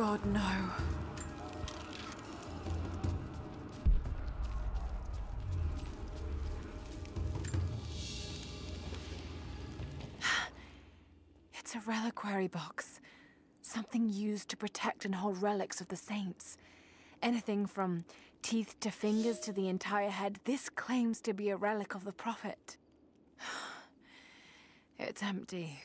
God, no. It's a reliquary box. Something used to protect and hold relics of the saints. Anything from teeth to fingers to the entire head, this claims to be a relic of the Prophet. It's empty.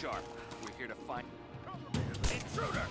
Sharp. We're here to find... Intruder!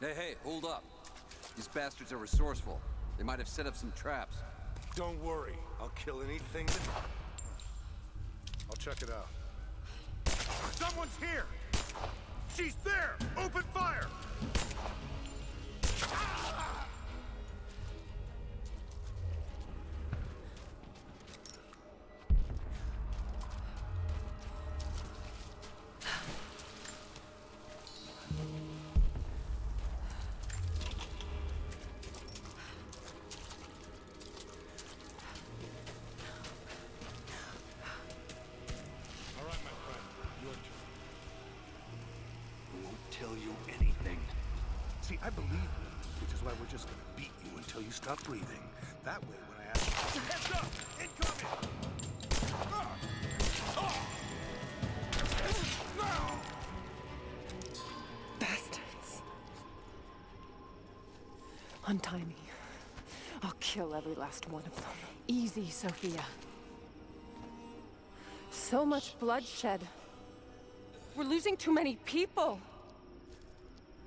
Hey, hey, hold up. These bastards are resourceful. They might have set up some traps. Don't worry. I'll kill anything that... I'll check it out. Someone's here! She's there! Open fire! See, I believe you, which is why we're just gonna beat you until you stop breathing. That way, when I ask you... Heads up! Incoming! Bastards. Untie me. I'll kill every last one of them. Easy, Sofia. So much bloodshed. We're losing too many people.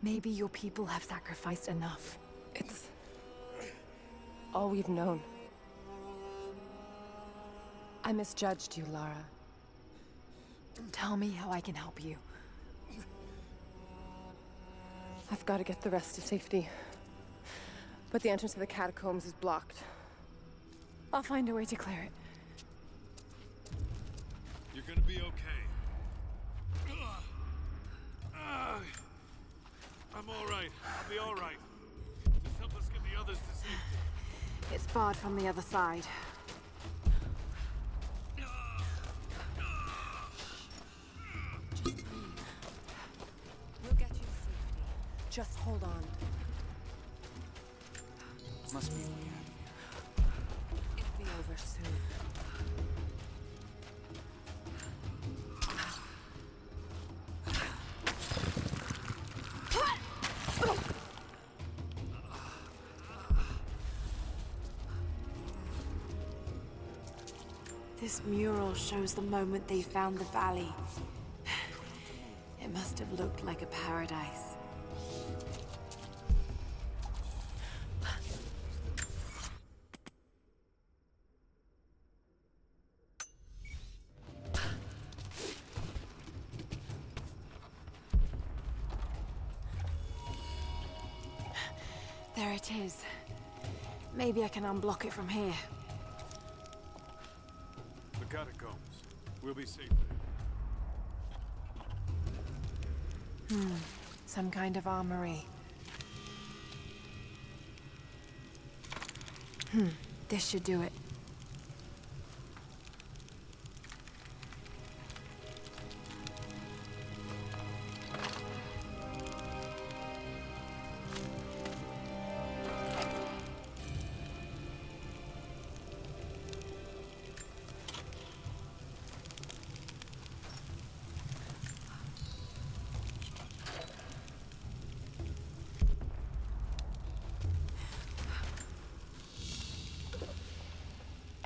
Maybe your people have sacrificed enough. It's all we've known. I misjudged you, Lara. Tell me how I can help you. I've got to get the rest to safety. But the entrance to the catacombs is blocked. I'll find a way to clear it. You're gonna be okay. I'm all right. I'll be all right. Just help us get the others to safety. It's barred from the other side. We'll get you to safety. Just hold on. Must be This mural shows the moment they found the valley. It must have looked like a paradise. There it is. Maybe I can unblock it from here. We'll be safe there. Some kind of armory. Hmm, this should do it.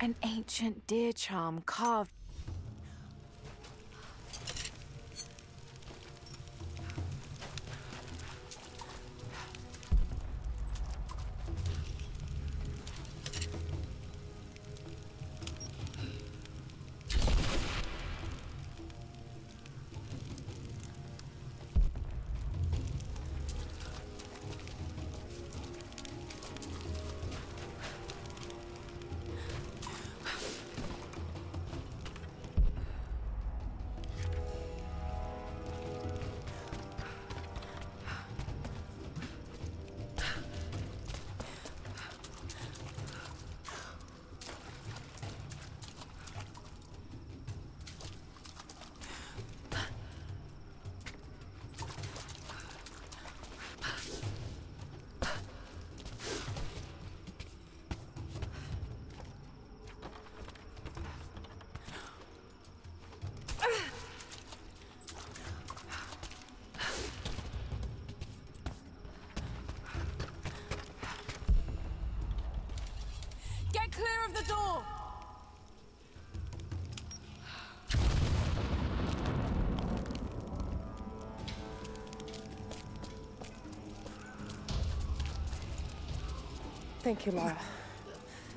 An ancient deer charm carved. Get clear of the door! Thank you, Lara.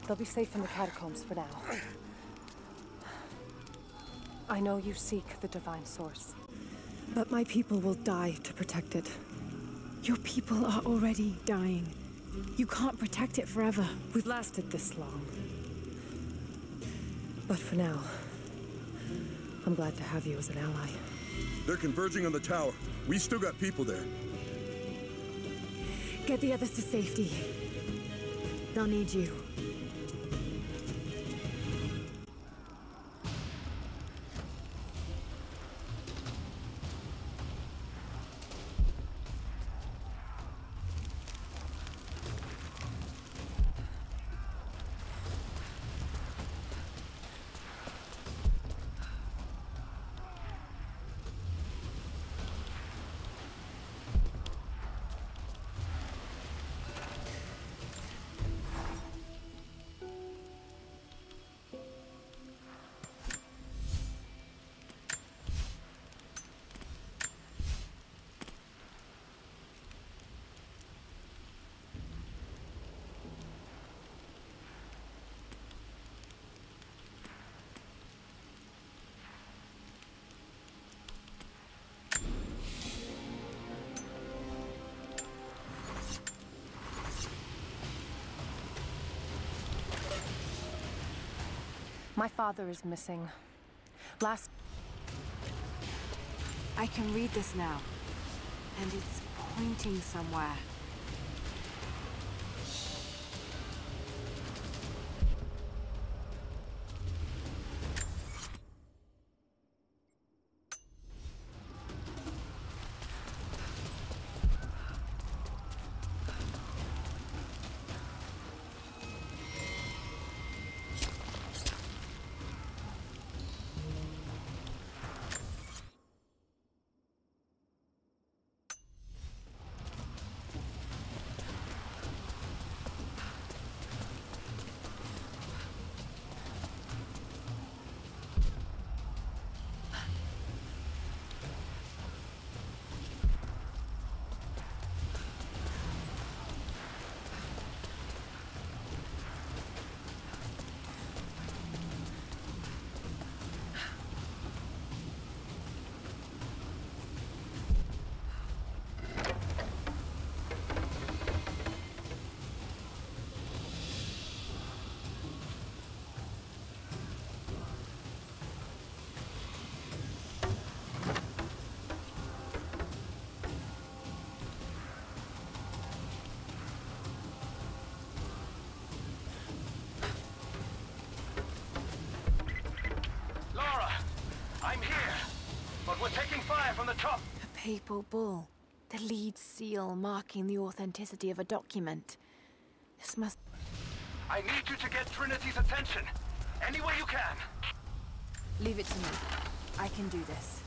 They'll be safe in the catacombs for now. I know you seek the Divine Source. But my people will die to protect it. Your people are already dying. You can't protect it forever. We've lasted this long. But for now, I'm glad to have you as an ally. They're converging on the tower. We still got people there. Get the others to safety. They'll need you. My father is missing. Last. I can read this now. And it's pointing somewhere. Papal bull. The lead seal marking the authenticity of a document. This must. I need you to get Trinity's attention. Any way you can. Leave it to me. I can do this.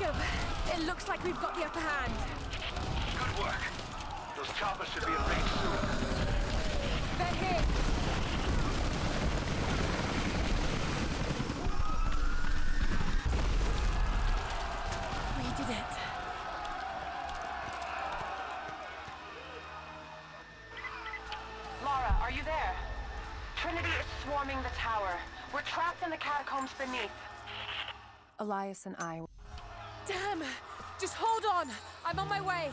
Jacob, it looks like we've got the upper hand. Good work. Those choppers should be in range soon. They're here. We did it. Lara, are you there? Trinity is swarming the tower. We're trapped in the catacombs beneath. Elias and I. Damn! Just hold on. I'm on my way.